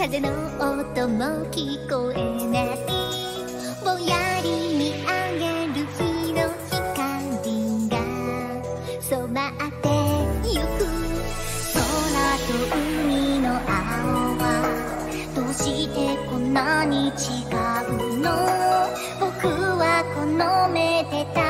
風の音も聞こえないぼんやり見上げる日の光が染まってゆく空と海の青はどうしてこんなに違うの僕はこの目でた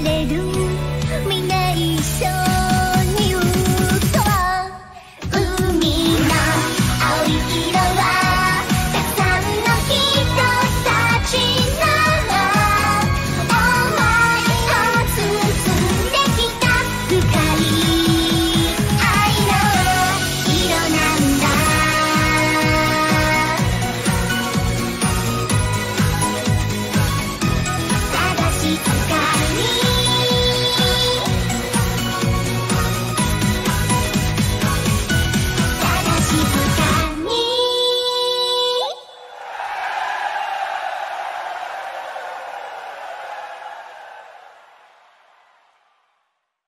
れる。っしょ